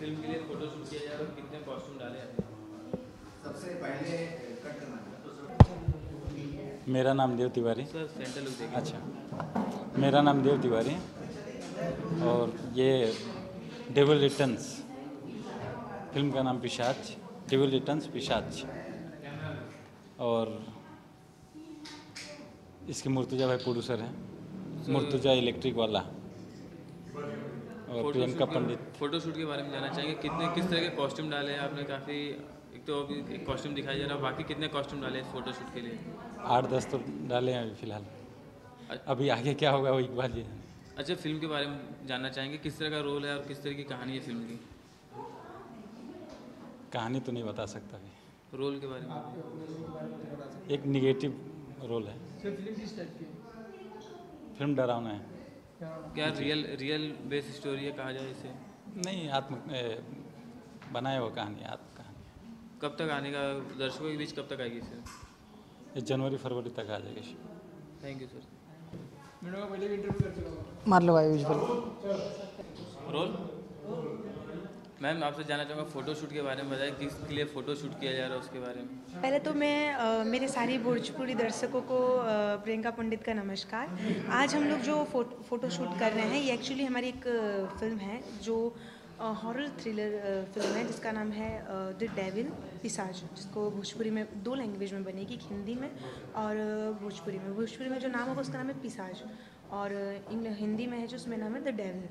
Film के लिए photo shoot किया जाए रहा कितने कॉस्ट्यूम डाले सबसे पहले uh, कट करना मेरा नाम देव तिवारी। सेंटर लुक अच्छा। मेरा नाम देव तिवारी। है और ये डेबल रिटर्न्स फ़िल्म का नाम पिशाच। डेबल रिटर्न्स पिशाच। और इसके मुर्तुजा भाई प्रोड्यूसर हैं। मुर्तुजा इलेक्ट्रिक वाला। प्रियंका पंडित। फ़ोटो शूट के बारे में जानना चाहेंगे। कितने किस तरह के कॉस्ट्यूम डाले हैं? आपने काफ़ी एक तो अभी एक कॉस्ट्यूम दिखाई जा रहा है बाकी कितने कॉस्ट्यूम डाले हैं फ़ोटो शूट के लिए? आठ दस तो डाले हैं अभी फ़िलहाल। अभी आगे क्या होगा वो इकबाल जी। अच्छा फ़िल्म के बारे में जानना चाहेंगे किस तरह का रोल है और किस तरह की कहानी है फ़िल्म की? कहानी तो नहीं बता सकता अभी। रोल के बारे में। एक निगेटिव रोल है। फ़िल्म डरावना है। क्या रियल रियल बेस स्टोरी है कहा जाए इसे? नहीं आत्म बनाया हुआ कहानी आत्म कहानी। कब तक आने का दर्शकों के बीच कब तक आएगी सर ये जनवरी फरवरी तक आ जाएगी। थैंक यू सर मार लो भाई विजुअल रोल? मैम आपसे जानना चाहूँगा फ़ोटो शूट के बारे में बताएँ किसके लिए फ़ोटो शूट किया जा रहा है उसके बारे में? पहले तो मैं अ, मेरे सारे भोजपुरी दर्शकों को प्रियंका पंडित का नमस्कार। आज हम लोग जो फ़ोटो फोटोशूट कर रहे हैं ये एक्चुअली हमारी एक फ़िल्म है जो हॉरर थ्रिलर फ़िल्म है जिसका नाम है द डेविल पिसाज जिसको भोजपुरी में दो लैंग्वेज में बनेगी हिंदी में और भोजपुरी में। भोजपुरी में जो नाम होगा उसका नाम है पिसाज और हिंदी में है जो उसमें नाम है द डेविल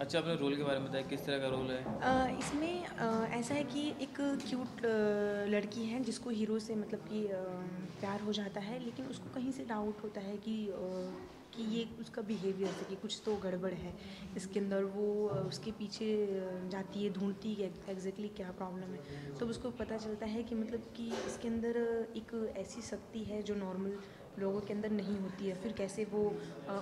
अच्छा अपने रोल के बारे में बताया किस तरह का रोल है? अ, इसमें अ, ऐसा है कि एक क्यूट लड़की है जिसको हीरो से मतलब कि प्यार हो जाता है लेकिन उसको कहीं से डाउट होता है कि कि ये उसका बिहेवियर से कि कुछ तो गड़बड़ है इसके अंदर वो उसके पीछे जाती है ढूंढती है एग्जैक्टली क्या प्रॉब्लम है। तो उसको पता चलता है कि मतलब कि इसके अंदर एक ऐसी शक्ति है जो नॉर्मल लोगों के अंदर नहीं होती है। फिर कैसे वो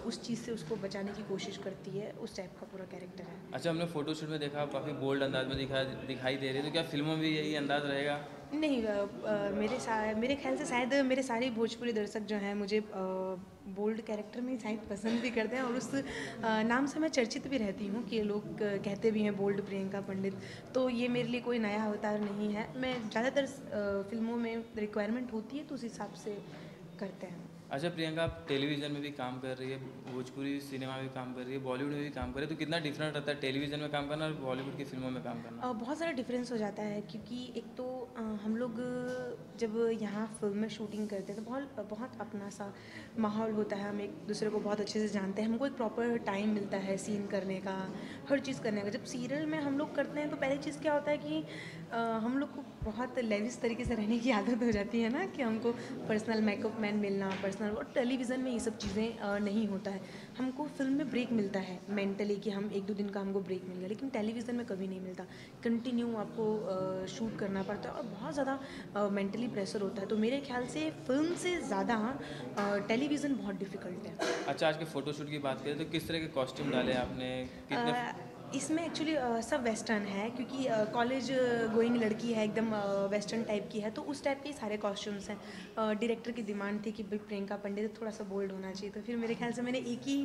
उस चीज़ से उसको बचाने की कोशिश करती है उस टाइप का पूरा कैरेक्टर है। अच्छा हमने फोटोशूट में देखा काफ़ी बोल्ड अंदाज में दिखा दिखाई दे रही है। तो क्या फ़िल्मों में भी यही अंदाज रहेगा? नहीं अ, मेरे सा मेरे ख्याल से शायद मेरे सारे भोजपुरी दर्शक जो हैं मुझे आ, बोल्ड कैरेक्टर में शायद पसंद भी करते हैं और उस अ, नाम से मैं चर्चित भी रहती हूँ कि लोग कहते भी हैं बोल्ड प्रियंका पंडित। तो ये मेरे लिए कोई नया अवतार नहीं है। मैं ज़्यादातर फ़िल्मों में रिक्वायरमेंट होती है तो उस हिसाब से करते हैं। अच्छा प्रियंका, आप टेलीविज़न में भी काम कर रही है, भोजपुरी सिनेमा में भी काम कर रही है, बॉलीवुड में भी काम कर रही है तो कितना डिफरेंट रहता है टेलीविज़न में काम करना और बॉलीवुड की फ़िल्मों में काम करना? बहुत सारा डिफरेंस हो जाता है, क्योंकि एक तो हम लोग जब यहाँ फ़िल्म में शूटिंग करते हैं तो बहुत बहुत अपना सा माहौल होता है, हम एक दूसरे को बहुत अच्छे से जानते हैं, हमको एक प्रॉपर टाइम मिलता है सीन करने का, हर चीज़ करने का। जब सीरियल में हम लोग करते हैं तो पहली चीज़ क्या होता है कि हम लोग को बहुत लेविस तरीके से रहने की आदत हो जाती है ना, कि हमको पर्सनल मेकअप मैन मिलना पर्सनल और टेलीविज़न में ये सब चीज़ें नहीं होता है। हमको फ़िल्म में ब्रेक मिलता है मेंटली कि हम एक दो दिन का हमको ब्रेक मिल गया लेकिन टेलीविज़न में कभी नहीं मिलता। कंटिन्यू आपको शूट करना पड़ता है और बहुत ज़्यादा मेंटली प्रेशर होता है। तो मेरे ख्याल से फ़िल्म से ज़्यादा टेलीविज़न बहुत डिफ़िकल्ट है। अच्छा आज के फ़ोटोशूट की बात करें तो किस तरह के कॉस्ट्यूम डाले आपने? कितने इसमें एक्चुअली सब वेस्टर्न है क्योंकि कॉलेज गोइंग लड़की है एकदम वेस्टर्न टाइप की है तो उस टाइप के सारे कॉस्ट्यूम्स हैं। डायरेक्टर की डिमांड थी कि भाई प्रियंका पंडित थोड़ा सा बोल्ड होना चाहिए तो फिर मेरे ख्याल से मैंने एक ही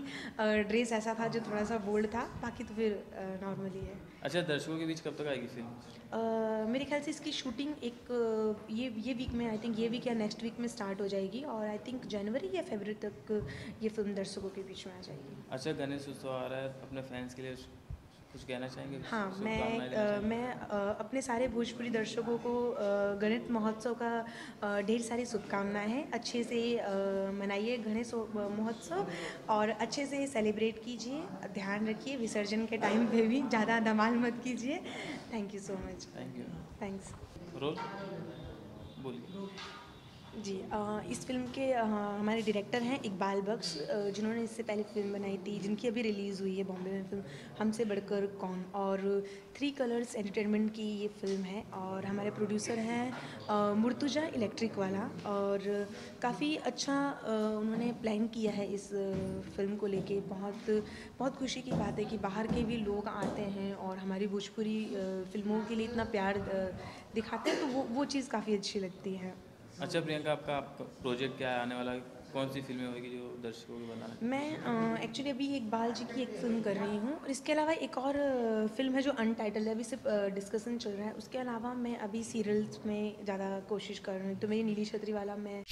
ड्रेस ऐसा था जो थोड़ा सा बोल्ड था बाकी तो फिर नॉर्मली है अच्छा दर्शकों के बीच कब तक आएगी फ़िल्म? मेरे ख्याल से इसकी शूटिंग एक ये ये वीक में आई थिंक ये वीक या नेक्स्ट वीक में स्टार्ट हो जाएगी और आई थिंक जनवरी या फरवरी तक ये फ़िल्म दर्शकों के बीच में आ जाएगी। अच्छा गणेश उत्सव आ रहा है अपने फैंस के लिए। कुछ कहना चाहेंगे? हाँ मैं चाहेंगे? मैं अ, अपने सारे भोजपुरी दर्शकों को गणित महोत्सव का ढेर सारी शुभकामनाएँ हैं। अच्छे से मनाइए गणेश महोत्सव और अच्छे से सेलिब्रेट कीजिए। ध्यान रखिए विसर्जन के टाइम पे भी ज़्यादा धमाल मत कीजिए। Thank you so much thank you thanks role? बोलिए। जी इस फ़िल्म के हमारे डायरेक्टर हैं इकबाल बख्श जिन्होंने इससे पहले फ़िल्म बनाई थी, जिनकी अभी रिलीज़ हुई है बॉम्बे में फ़िल्म, हमसे बढ़कर कौन? और थ्री कलर्स एंटरटेनमेंट की ये फ़िल्म है, और हमारे प्रोड्यूसर हैं मुर्तुजा इलेक्ट्रिक वाला, और काफ़ी अच्छा उन्होंने प्लान किया है इस फ़िल्म को लेके। बहुत बहुत खुशी की बात है कि बाहर के भी लोग आते हैं, और हमारी भोजपुरी फ़िल्मों के लिए इतना प्यार दिखाते हैं तो वो वो चीज़ काफ़ी अच्छी लगती है। अच्छा प्रियंका, आपका आपका प्रोजेक्ट क्या है आने वाला कौन सी फ़िल्में होगी जो दर्शकों को बताना मैं एक्चुअली अभी एक बाल जी की एक फ़िल्म कर रही हूँ और इसके अलावा एक और फ़िल्म है जो अनटाइटल है, अभी सिर्फ़ डिस्कशन चल रहा है। उसके अलावा मैं अभी सीरियल्स में ज़्यादा कोशिश कर रही हूँ। तो मेरी नीली छतरी वाला मैं